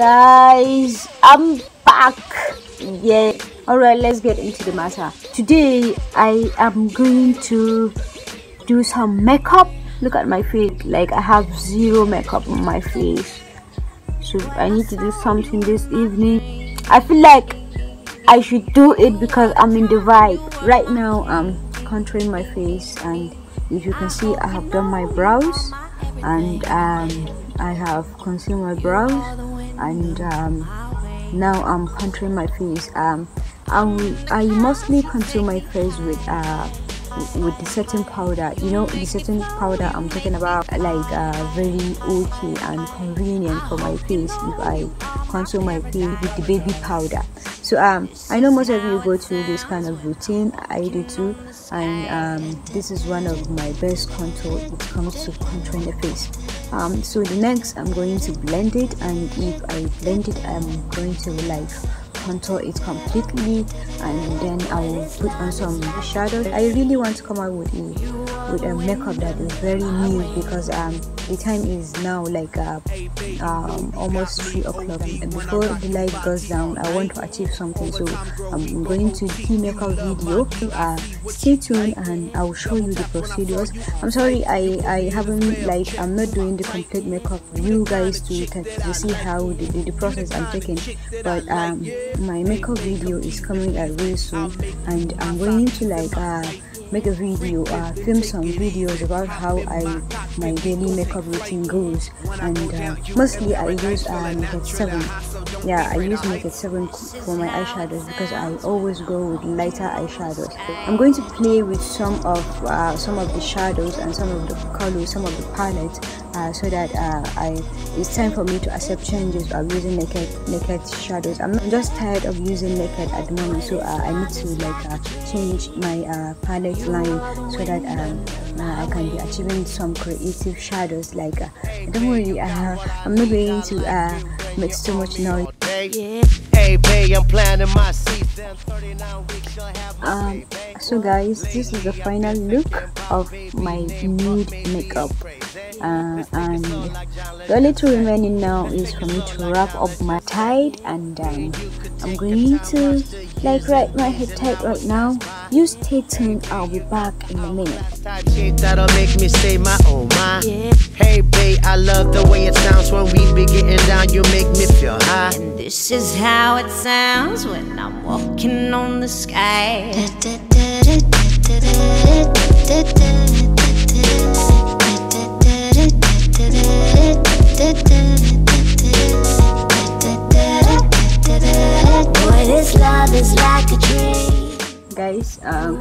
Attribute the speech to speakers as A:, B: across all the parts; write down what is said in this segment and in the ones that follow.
A: guys i'm back. Yeah. All right let's get into the matter. Today i am going to do some makeup. Look at my face. Like i have zero makeup on my face. So i need to do something this evening. I feel like i should do it because i'm in the vibe. Right now i'm contouring my face. And if you can see i have done my brows. And um, i have concealed my brows and um, now i'm contouring my face um, I, I mostly conceal my face with uh, with the setting powder. You know the certain powder i'm talking about like uh, very okay and convenient for my face if i conceal my face with the baby powder. So um i know most of you go through this kind of routine. I do too and um, this is one of my best contour when it comes to contouring the face um, so the next i'm going to blend it and if i blend it i'm going to like contour it completely and then I will put on some shadows. I really want to come out with a, with a makeup that is very new because um, the time is now like uh, um, almost 3 o'clock and before the light goes down I want to achieve something so I'm going to do makeup video. Uh, stay tuned and I will show you the procedures. I'm sorry I, I haven't like I'm not doing the complete makeup for you guys to, to see how the, the, the process I'm taking but um my makeup video is coming out really soon and i'm going to like uh make a video uh, film some videos about how i my daily makeup routine goes. And uh, mostly i use uh, makeup 7 yeah i use makeup 7 for my eyeshadows because i always go with lighter eyeshadows. I'm going to play with some of uh, some of the shadows and some of the colors some of the palettes uh, so that uh, I it's time for me to accept changes of using naked naked shadows. I'm, I'm just tired of using naked at the moment, so uh, I need to like uh, change my uh, palette line so that um, uh, I can be achieving some creative shadows. Like don't worry, I'm not going to make so much noise. Hey, babe, I'm planning my season. 39 weeks, um, so guys, this is the final look of my nude makeup. Uh, and the only two remaining now is for me to wrap up my tie and um, I'm going to like write my head tight right now. You stay tuned. I'll be back in a minute. That'll make me say my oh my. Hey babe I love the way it sounds. When we be getting down you make me feel high. And this is how it sounds when I'm walking on the sky guys. Um,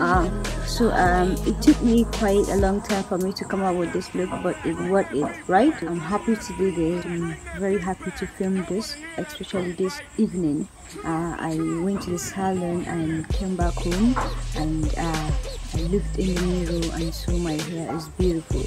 A: um, so um, it took me quite a long time for me to come up with this look but it worked it right? I'm happy to do this. I'm very happy to film this especially this evening. Uh, i went to the salon and came back home and uh, I looked in the mirror and saw my hair is beautiful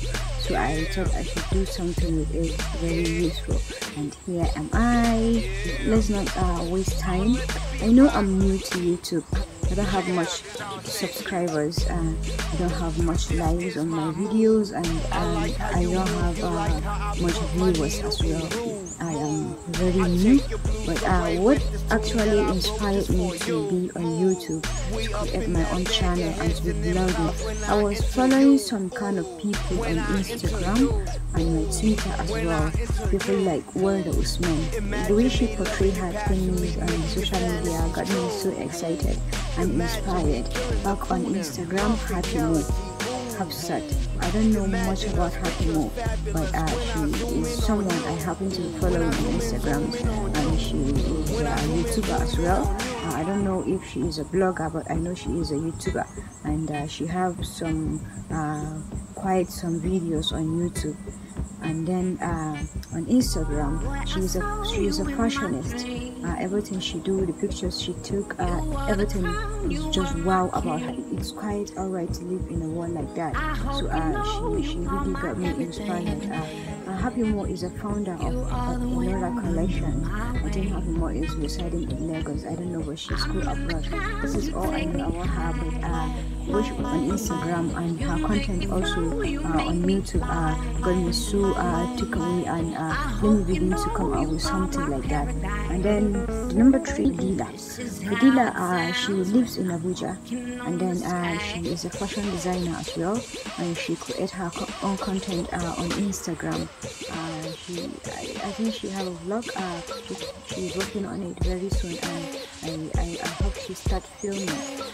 A: I thought I should do something with it. Very useful. And here am I. Let's not uh, waste time. I know I'm new to YouTube. I don't have much subscribers and I don't have much likes on my videos and um, I don't have uh, much viewers as well. I am very new but uh, what actually inspired me to be on YouTube to create my own channel and to be vlogging I was following some kind of people on Instagram and my Twitter as well people like World Usman the way she portrayed her things on social media got me so excited and inspired back on Instagram Happy Mood Hafsat. I don't know much about Happy Mo, but uh, she is someone I happen to follow on Instagram, and she is a YouTuber as well. I don't know if she is a blogger, but I know she is a YouTuber, and uh, she have some uh, quite some videos on YouTube. And then uh, on Instagram she's a she's a fashionist uh, everything she do the pictures she took uh, everything is just wow about her it's quite alright to live in a world like that so uh, she, she really got me inspired uh, uh, Happy Mo is a founder of, of Collection. I think Happy Mo is residing in Lagos. I don't know, where she's school abroad. This is all I know about her, but uh, watch on Instagram and her content also uh, on YouTube going to so uh, took and uh, let me begin to come out with something like that. And then the number three, Fadila. Dila, uh, she lives in Abuja and then uh, she is a fashion designer as well and she create her own content uh, on Instagram. Uh, she, I, I, think she have a vlog. Uh, she, she's working on it very soon and I, I, I hope she start filming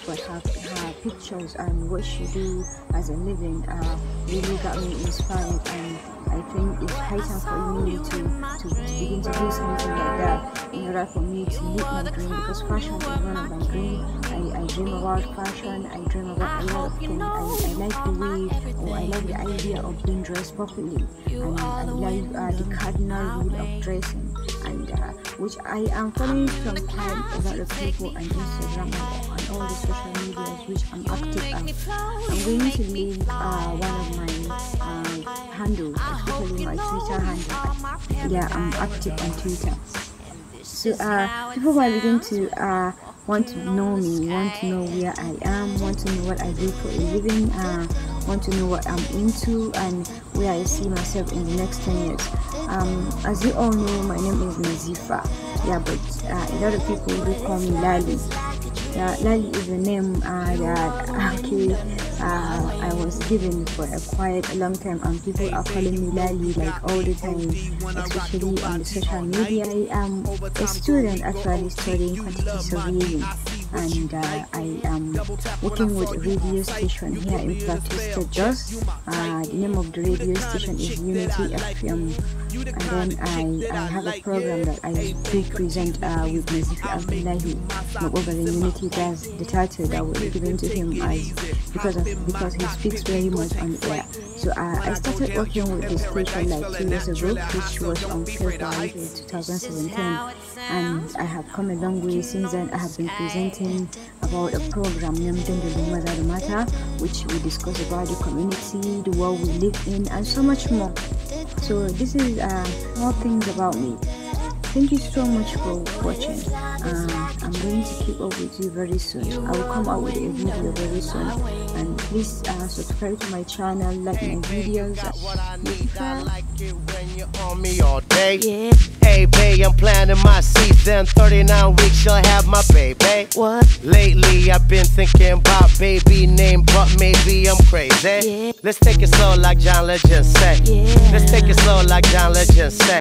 A: but her, her pictures and what she do as a living uh, really got me inspired and I think it's high time for me to, to, to begin to do something like that in order for me to live my dream. Because fashion is one of my dreams. I, I dream about fashion, I dream about a lot of things. I, I like the way or I like the idea of being dressed properly. And I like uh, the cardinal rule of dressing. And uh, which I am following from time about the people on Instagram all the social medias which I'm active at. I'm going to link uh, one of my uh, handles, especially my Twitter handle. Yeah, I'm active on Twitter. So uh, people are begin to uh, want to know me, want to know where I am, want to know what I do for a living, uh, want to know what I'm into and where I see myself in the next 10 years. Um, as you all know, my name is Nazifa. Yeah, but uh, a lot of people do call me Laali. Laali is a name uh, that actually uh, I was given for a quite a long time, and people are calling me Laali like all the time, especially on the social media. I am a student actually studying quantity surveying and uh, I am working with a radio station here in Plateau State. Uh, the name of the radio station is Unity FM, and then I, I have a program that I do present uh, with Nazifi Abdullahi Mabogarin Unity. That's the title that was given to him as because of because he speaks very much on the air. So uh, I started working with this station like two years ago, which was on February 2017, and I have come a long way since then. I have been presenting about a program named the Maza Da Mata, which we discuss about the community, the world we live in, and so much more. So this is uh, all things about me. Thank you so much for watching. Uh, I'm going to keep up with you very soon. I will come out with a video very soon. And please uh, subscribe to my channel, like my videos. Yeah. Hey, babe, I'm planning my season. 39 weeks, you'll have my baby. What? Lately, I've been thinking about baby name, but maybe I'm crazy. Yeah. Let's take it slow, like John Legend said. Yeah. Let's take it slow, like John Legend said.